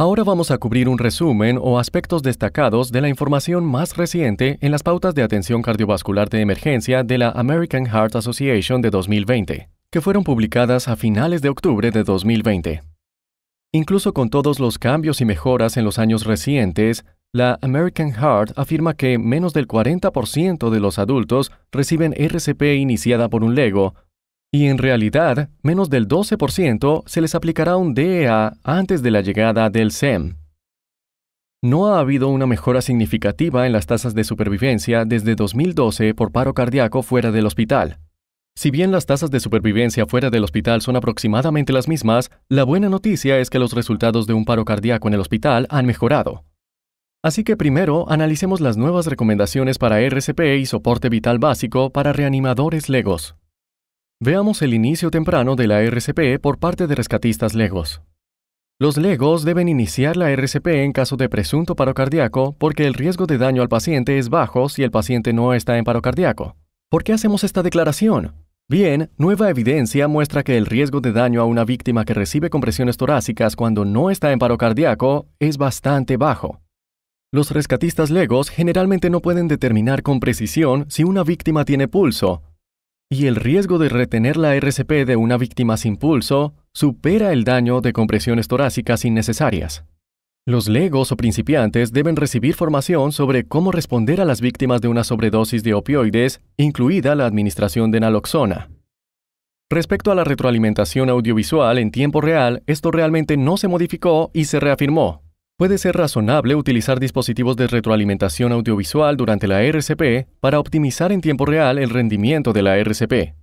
Ahora vamos a cubrir un resumen o aspectos destacados de la información más reciente en las pautas de atención cardiovascular de emergencia de la American Heart Association de 2020, que fueron publicadas a finales de octubre de 2020. Incluso con todos los cambios y mejoras en los años recientes, la American Heart afirma que menos del 40% de los adultos reciben RCP iniciada por un LEGO, y en realidad menos del 12% se les aplicará un DEA antes de la llegada del SEM. No ha habido una mejora significativa en las tasas de supervivencia desde 2012 por paro cardíaco fuera del hospital. Si bien las tasas de supervivencia fuera del hospital son aproximadamente las mismas, la buena noticia es que los resultados de un paro cardíaco en el hospital han mejorado. Así que primero analicemos las nuevas recomendaciones para RCP y soporte vital básico para reanimadores legos. Veamos el inicio temprano de la RCP por parte de rescatistas legos. Los legos deben iniciar la RCP en caso de presunto paro cardíaco porque el riesgo de daño al paciente es bajo si el paciente no está en paro cardíaco. ¿Por qué hacemos esta declaración? Bien, nueva evidencia muestra que el riesgo de daño a una víctima que recibe compresiones torácicas cuando no está en paro cardíaco es bastante bajo. Los rescatistas legos generalmente no pueden determinar con precisión si una víctima tiene pulso, y el riesgo de retener la RCP de una víctima sin pulso supera el daño de compresiones torácicas innecesarias. Los legos o principiantes deben recibir formación sobre cómo responder a las víctimas de una sobredosis de opioides, incluida la administración de naloxona. Respecto a la retroalimentación audiovisual en tiempo real, esto realmente no se modificó y se reafirmó. Puede ser razonable utilizar dispositivos de retroalimentación audiovisual durante la RCP para optimizar en tiempo real el rendimiento de la RCP.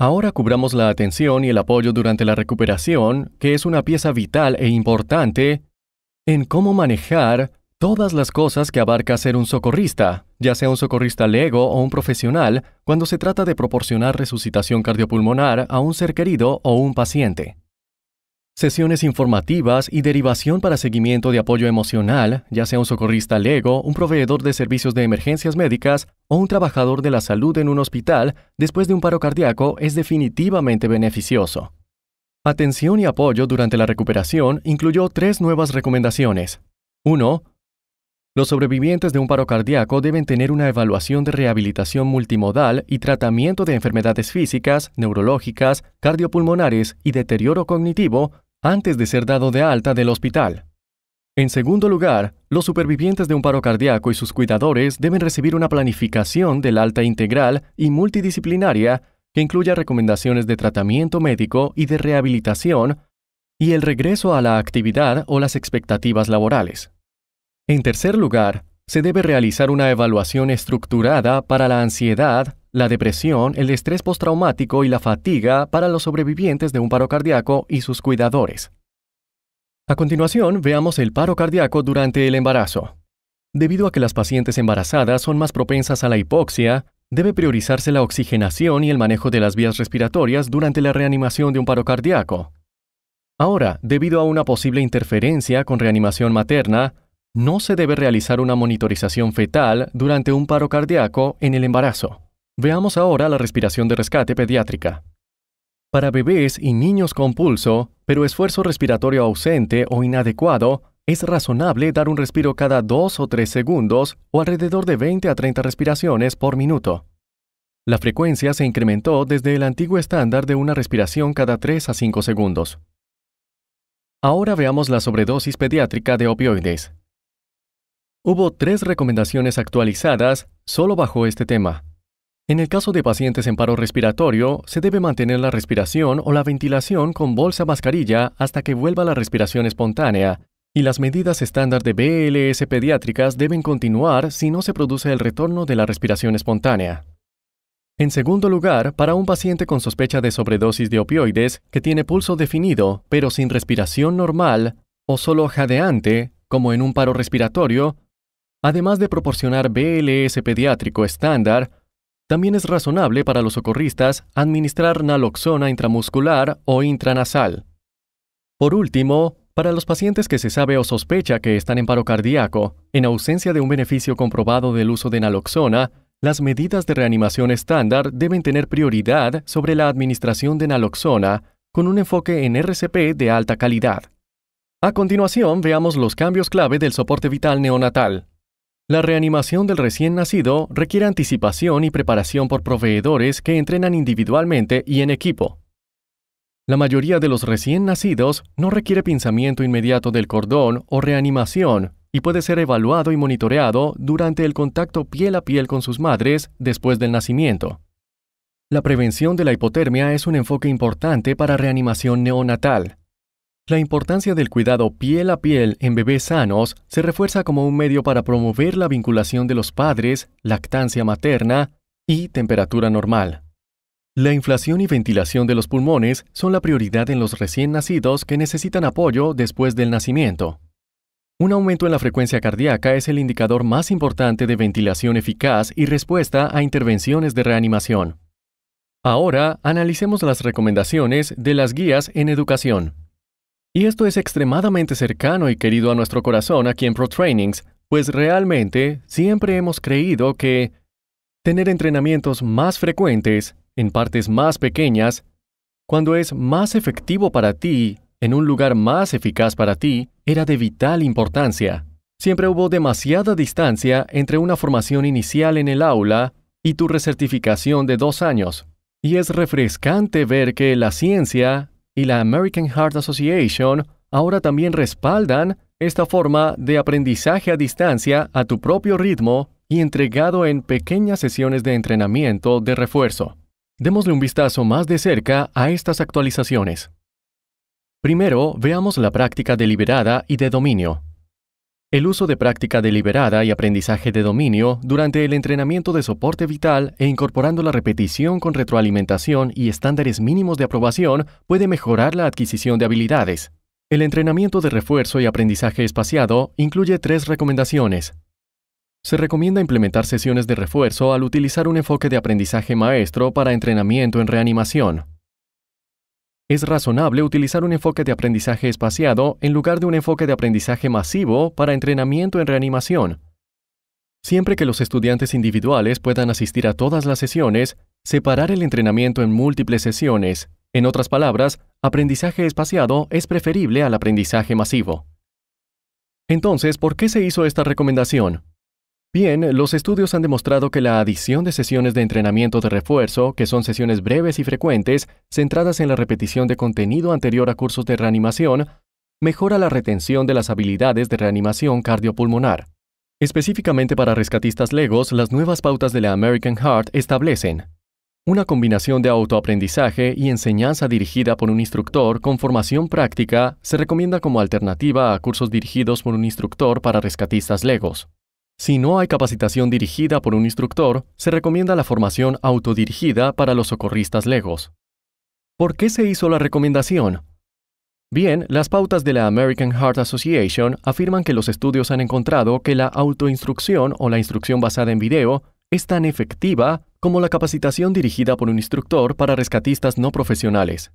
Ahora cubramos la atención y el apoyo durante la recuperación, que es una pieza vital e importante en cómo manejar todas las cosas que abarca ser un socorrista, ya sea un socorrista lego o un profesional, cuando se trata de proporcionar resucitación cardiopulmonar a un ser querido o un paciente sesiones informativas y derivación para seguimiento de apoyo emocional, ya sea un socorrista lego, un proveedor de servicios de emergencias médicas o un trabajador de la salud en un hospital después de un paro cardíaco es definitivamente beneficioso. Atención y apoyo durante la recuperación incluyó tres nuevas recomendaciones. 1. Los sobrevivientes de un paro cardíaco deben tener una evaluación de rehabilitación multimodal y tratamiento de enfermedades físicas, neurológicas, cardiopulmonares y deterioro cognitivo antes de ser dado de alta del hospital. En segundo lugar, los supervivientes de un paro cardíaco y sus cuidadores deben recibir una planificación del alta integral y multidisciplinaria que incluya recomendaciones de tratamiento médico y de rehabilitación y el regreso a la actividad o las expectativas laborales. En tercer lugar, se debe realizar una evaluación estructurada para la ansiedad, la depresión, el estrés postraumático y la fatiga para los sobrevivientes de un paro cardíaco y sus cuidadores. A continuación, veamos el paro cardíaco durante el embarazo. Debido a que las pacientes embarazadas son más propensas a la hipoxia, debe priorizarse la oxigenación y el manejo de las vías respiratorias durante la reanimación de un paro cardíaco. Ahora, debido a una posible interferencia con reanimación materna, no se debe realizar una monitorización fetal durante un paro cardíaco en el embarazo. Veamos ahora la respiración de rescate pediátrica. Para bebés y niños con pulso, pero esfuerzo respiratorio ausente o inadecuado, es razonable dar un respiro cada 2 o 3 segundos o alrededor de 20 a 30 respiraciones por minuto. La frecuencia se incrementó desde el antiguo estándar de una respiración cada 3 a 5 segundos. Ahora veamos la sobredosis pediátrica de opioides. Hubo tres recomendaciones actualizadas solo bajo este tema. En el caso de pacientes en paro respiratorio, se debe mantener la respiración o la ventilación con bolsa mascarilla hasta que vuelva la respiración espontánea, y las medidas estándar de BLS pediátricas deben continuar si no se produce el retorno de la respiración espontánea. En segundo lugar, para un paciente con sospecha de sobredosis de opioides que tiene pulso definido pero sin respiración normal o solo jadeante, como en un paro respiratorio, Además de proporcionar BLS pediátrico estándar, también es razonable para los socorristas administrar naloxona intramuscular o intranasal. Por último, para los pacientes que se sabe o sospecha que están en paro cardíaco, en ausencia de un beneficio comprobado del uso de naloxona, las medidas de reanimación estándar deben tener prioridad sobre la administración de naloxona con un enfoque en RCP de alta calidad. A continuación, veamos los cambios clave del soporte vital neonatal. La reanimación del recién nacido requiere anticipación y preparación por proveedores que entrenan individualmente y en equipo. La mayoría de los recién nacidos no requiere pinzamiento inmediato del cordón o reanimación y puede ser evaluado y monitoreado durante el contacto piel a piel con sus madres después del nacimiento. La prevención de la hipotermia es un enfoque importante para reanimación neonatal. La importancia del cuidado piel a piel en bebés sanos se refuerza como un medio para promover la vinculación de los padres, lactancia materna y temperatura normal. La inflación y ventilación de los pulmones son la prioridad en los recién nacidos que necesitan apoyo después del nacimiento. Un aumento en la frecuencia cardíaca es el indicador más importante de ventilación eficaz y respuesta a intervenciones de reanimación. Ahora analicemos las recomendaciones de las guías en educación. Y esto es extremadamente cercano y querido a nuestro corazón aquí en Pro Trainings, pues realmente siempre hemos creído que tener entrenamientos más frecuentes, en partes más pequeñas, cuando es más efectivo para ti, en un lugar más eficaz para ti, era de vital importancia. Siempre hubo demasiada distancia entre una formación inicial en el aula y tu recertificación de dos años. Y es refrescante ver que la ciencia y la American Heart Association ahora también respaldan esta forma de aprendizaje a distancia a tu propio ritmo y entregado en pequeñas sesiones de entrenamiento de refuerzo. Démosle un vistazo más de cerca a estas actualizaciones. Primero, veamos la práctica deliberada y de dominio. El uso de práctica deliberada y aprendizaje de dominio durante el entrenamiento de soporte vital e incorporando la repetición con retroalimentación y estándares mínimos de aprobación puede mejorar la adquisición de habilidades. El entrenamiento de refuerzo y aprendizaje espaciado incluye tres recomendaciones. Se recomienda implementar sesiones de refuerzo al utilizar un enfoque de aprendizaje maestro para entrenamiento en reanimación es razonable utilizar un enfoque de aprendizaje espaciado en lugar de un enfoque de aprendizaje masivo para entrenamiento en reanimación. Siempre que los estudiantes individuales puedan asistir a todas las sesiones, separar el entrenamiento en múltiples sesiones. En otras palabras, aprendizaje espaciado es preferible al aprendizaje masivo. Entonces, ¿por qué se hizo esta recomendación? Bien, los estudios han demostrado que la adición de sesiones de entrenamiento de refuerzo, que son sesiones breves y frecuentes, centradas en la repetición de contenido anterior a cursos de reanimación, mejora la retención de las habilidades de reanimación cardiopulmonar. Específicamente para rescatistas legos, las nuevas pautas de la American Heart establecen una combinación de autoaprendizaje y enseñanza dirigida por un instructor con formación práctica se recomienda como alternativa a cursos dirigidos por un instructor para rescatistas legos. Si no hay capacitación dirigida por un instructor, se recomienda la formación autodirigida para los socorristas legos. ¿Por qué se hizo la recomendación? Bien, las pautas de la American Heart Association afirman que los estudios han encontrado que la autoinstrucción o la instrucción basada en video es tan efectiva como la capacitación dirigida por un instructor para rescatistas no profesionales.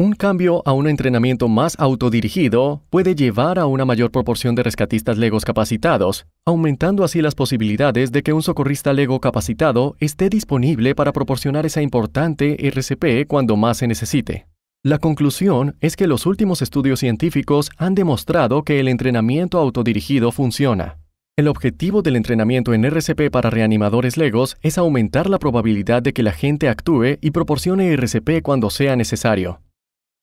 Un cambio a un entrenamiento más autodirigido puede llevar a una mayor proporción de rescatistas legos capacitados, aumentando así las posibilidades de que un socorrista lego capacitado esté disponible para proporcionar esa importante RCP cuando más se necesite. La conclusión es que los últimos estudios científicos han demostrado que el entrenamiento autodirigido funciona. El objetivo del entrenamiento en RCP para reanimadores legos es aumentar la probabilidad de que la gente actúe y proporcione RCP cuando sea necesario.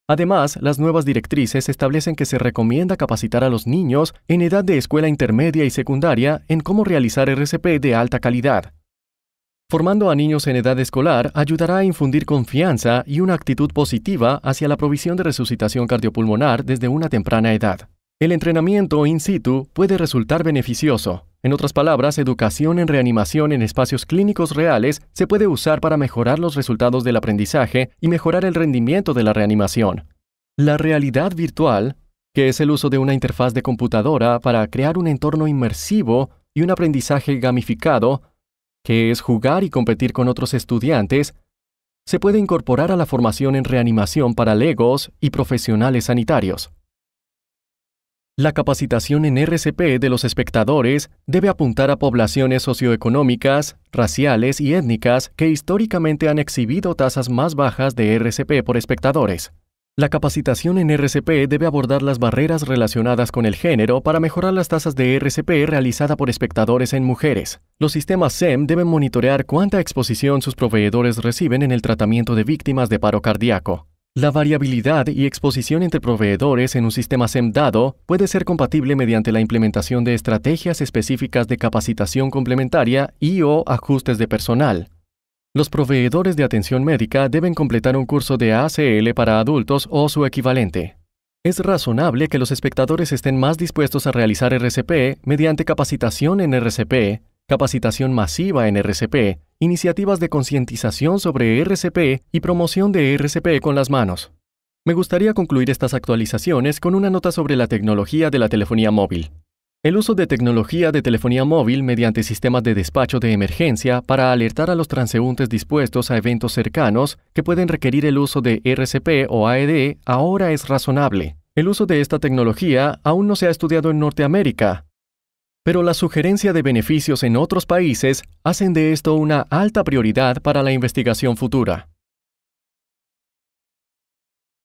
Además, las nuevas directrices establecen que se recomienda capacitar a los niños en edad de escuela intermedia y secundaria en cómo realizar RCP de alta calidad. Formando a niños en edad escolar ayudará a infundir confianza y una actitud positiva hacia la provisión de resucitación cardiopulmonar desde una temprana edad. El entrenamiento in situ puede resultar beneficioso. En otras palabras, educación en reanimación en espacios clínicos reales se puede usar para mejorar los resultados del aprendizaje y mejorar el rendimiento de la reanimación. La realidad virtual, que es el uso de una interfaz de computadora para crear un entorno inmersivo y un aprendizaje gamificado, que es jugar y competir con otros estudiantes, se puede incorporar a la formación en reanimación para legos y profesionales sanitarios. La capacitación en RCP de los espectadores debe apuntar a poblaciones socioeconómicas, raciales y étnicas que históricamente han exhibido tasas más bajas de RCP por espectadores. La capacitación en RCP debe abordar las barreras relacionadas con el género para mejorar las tasas de RCP realizada por espectadores en mujeres. Los sistemas SEM deben monitorear cuánta exposición sus proveedores reciben en el tratamiento de víctimas de paro cardíaco. La variabilidad y exposición entre proveedores en un sistema SEM dado puede ser compatible mediante la implementación de estrategias específicas de capacitación complementaria y o ajustes de personal. Los proveedores de atención médica deben completar un curso de ACL para adultos o su equivalente. Es razonable que los espectadores estén más dispuestos a realizar RCP mediante capacitación en RCP, capacitación masiva en RCP, iniciativas de concientización sobre RCP y promoción de RCP con las manos. Me gustaría concluir estas actualizaciones con una nota sobre la tecnología de la telefonía móvil. El uso de tecnología de telefonía móvil mediante sistemas de despacho de emergencia para alertar a los transeúntes dispuestos a eventos cercanos que pueden requerir el uso de RCP o AED ahora es razonable. El uso de esta tecnología aún no se ha estudiado en Norteamérica, pero la sugerencia de beneficios en otros países hacen de esto una alta prioridad para la investigación futura.